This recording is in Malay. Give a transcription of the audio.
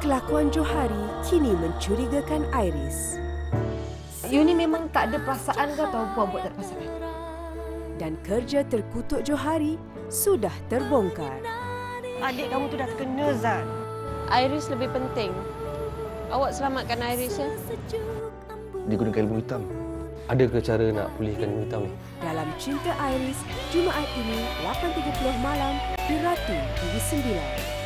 kelakuan Johari kini mencurigakan Iris. You ni memang tak ada perasaan ke atau buat buat tak ada perasaan? Dan kerja terkutuk Johari sudah terbongkar. Adik kamu tu dah terkena, Zan. Iris lebih penting. Awak selamatkan Iris, ya? Dia gunakan ilmu hitam. Adakah cara nak pulihkan ilmu hitam ni? Dalam Cinta Iris, Jumaat ini, 8.30 malam, di Ratu TV 9.